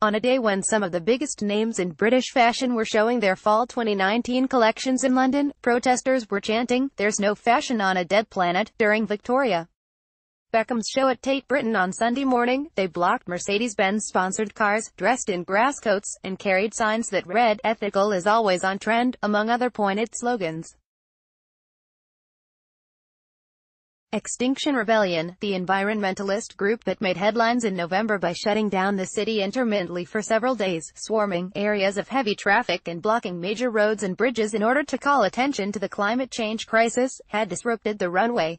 On a day when some of the biggest names in British fashion were showing their fall 2019 collections in London, protesters were chanting, there's no fashion on a dead planet, during Victoria Beckham's show at Tate Britain on Sunday morning, they blocked Mercedes-Benz sponsored cars, dressed in grass coats, and carried signs that read, ethical is always on trend, among other pointed slogans. Extinction Rebellion, the environmentalist group that made headlines in November by shutting down the city intermittently for several days, swarming areas of heavy traffic and blocking major roads and bridges in order to call attention to the climate change crisis, had disrupted the runway.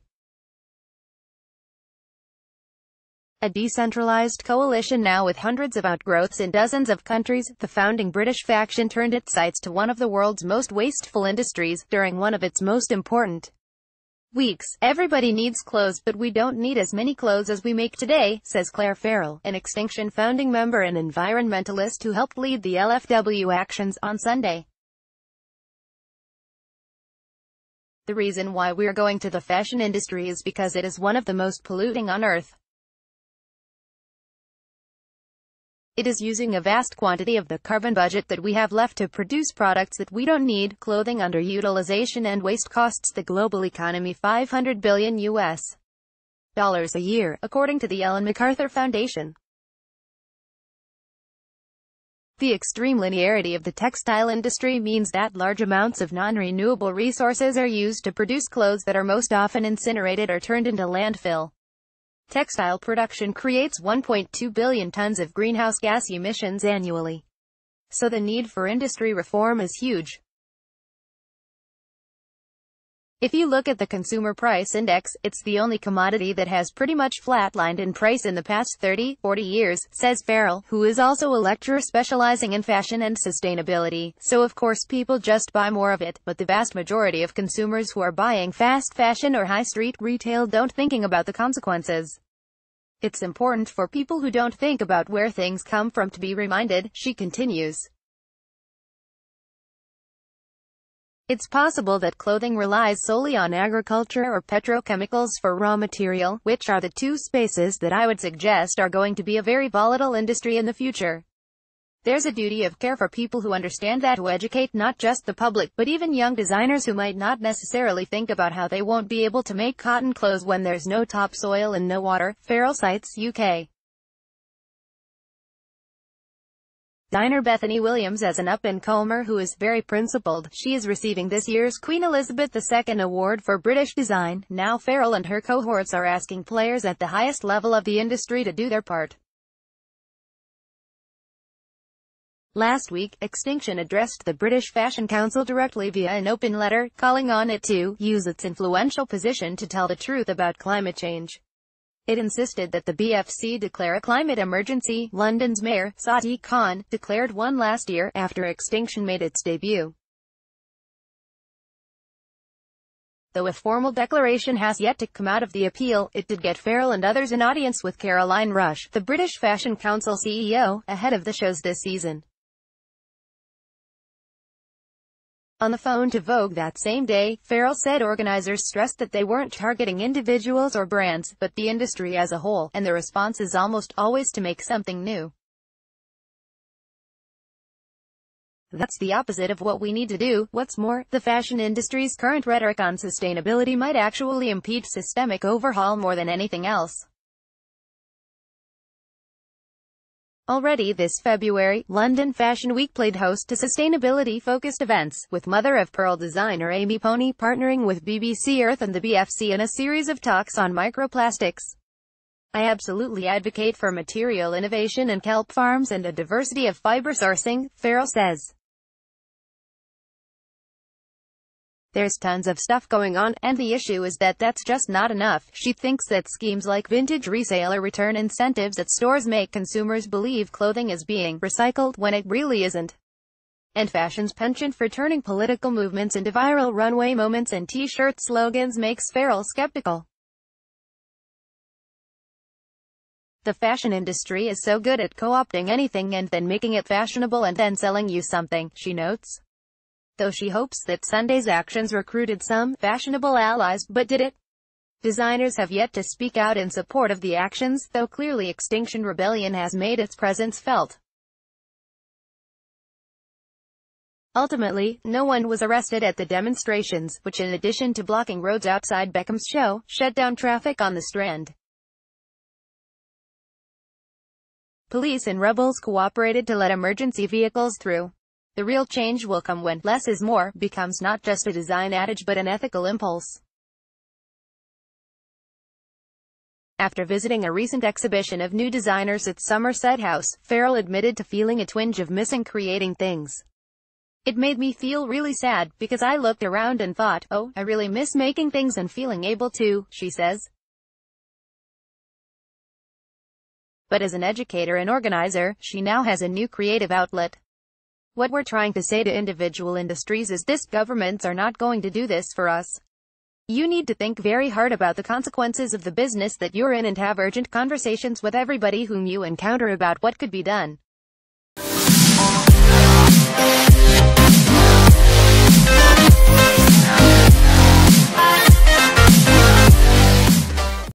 A decentralized coalition now with hundreds of outgrowths in dozens of countries, the founding British faction turned its sights to one of the world's most wasteful industries, during one of its most important weeks. Everybody needs clothes but we don't need as many clothes as we make today, says Clare Farrell, an Extinction founding member and environmentalist who helped lead the LFW actions on Sunday. The reason why we're going to the fashion industry is because it is one of the most polluting on earth. It is using a vast quantity of the carbon budget that we have left to produce products that we don't need, clothing underutilization and waste costs the global economy 500 billion US dollars a year, according to the Ellen MacArthur Foundation. The extreme linearity of the textile industry means that large amounts of non-renewable resources are used to produce clothes that are most often incinerated or turned into landfill. Textile production creates 1.2 billion tons of greenhouse gas emissions annually. So the need for industry reform is huge. If you look at the Consumer Price Index, it's the only commodity that has pretty much flatlined in price in the past 30, 40 years, says Farrell, who is also a lecturer specializing in fashion and sustainability. So of course people just buy more of it, but the vast majority of consumers who are buying fast fashion or high street retail don't thinking about the consequences. It's important for people who don't think about where things come from to be reminded, she continues. It's possible that clothing relies solely on agriculture or petrochemicals for raw material, which are the two spaces that I would suggest are going to be a very volatile industry in the future. There's a duty of care for people who understand that to educate not just the public but even young designers who might not necessarily think about how they won't be able to make cotton clothes when there's no topsoil and no water, Farrell cites UK. Designer Bethany Williams as an up-and-comer who is very principled. She is receiving this year's Queen Elizabeth II Award for British Design. Now Farrell and her cohorts are asking players at the highest level of the industry to do their part. Last week, Extinction addressed the British Fashion Council directly via an open letter, calling on it to use its influential position to tell the truth about climate change. It insisted that the BFC declare a climate emergency. London's mayor, Sadiq Khan, declared one last year, after Extinction made its debut. Though a formal declaration has yet to come out of the appeal, it did get Farrell and others an audience with Caroline Rush, the British Fashion Council CEO, ahead of the shows this season. On the phone to Vogue that same day, Farrell said organizers stressed that they weren't targeting individuals or brands, but the industry as a whole, and the response is almost always to make something new. That's the opposite of what we need to do. What's more, the fashion industry's current rhetoric on sustainability might actually impede systemic overhaul more than anything else. Already this February, London Fashion Week played host to sustainability-focused events, with mother-of-pearl designer Amy Powney partnering with BBC Earth and the BFC in a series of talks on microplastics. I absolutely advocate for material innovation and kelp farms and a diversity of fiber sourcing, Farrell says. There's tons of stuff going on, and the issue is that that's just not enough. She thinks that schemes like vintage resale or return incentives at stores make consumers believe clothing is being recycled when it really isn't. And fashion's penchant for turning political movements into viral runway moments and t-shirt slogans makes Farrell skeptical. The fashion industry is so good at co-opting anything and then making it fashionable and then selling you something, she notes though she hopes that Sunday's actions recruited some fashionable allies, but did it? Designers have yet to speak out in support of the actions, though clearly Extinction Rebellion has made its presence felt. Ultimately, no one was arrested at the demonstrations, which in addition to blocking roads outside Beckham's show, shut down traffic on the Strand. Police and rebels cooperated to let emergency vehicles through. The real change will come when less is more becomes not just a design adage but an ethical impulse. After visiting a recent exhibition of new designers at Somerset House, Farrell admitted to feeling a twinge of missing creating things. It made me feel really sad, because I looked around and thought, oh, I really miss making things and feeling able to, she says. But as an educator and organizer, she now has a new creative outlet. What we're trying to say to individual industries is this, governments are not going to do this for us. You need to think very hard about the consequences of the business that you're in and have urgent conversations with everybody whom you encounter about what could be done.